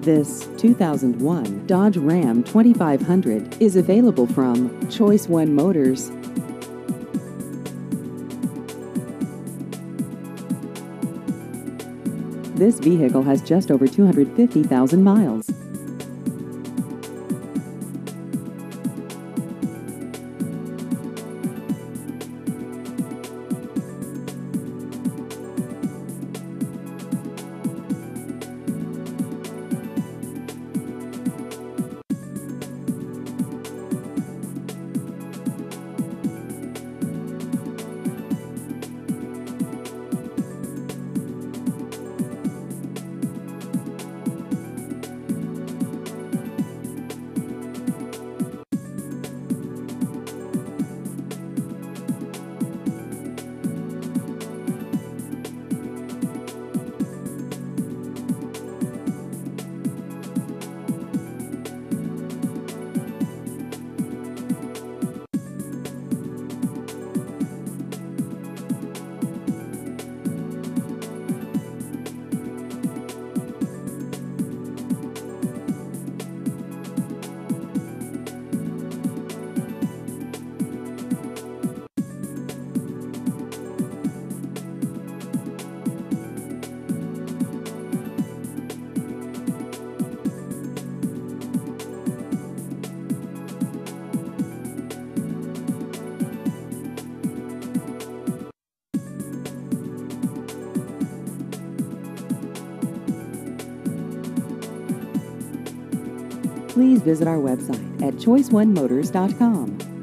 This 2001 Dodge Ram 2500 is available from Choice One Motors. This vehicle has just over 250,000 miles. Please visit our website at choiceonemotors.com.